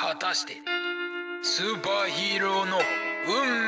果たしてスーパーヒーローの運命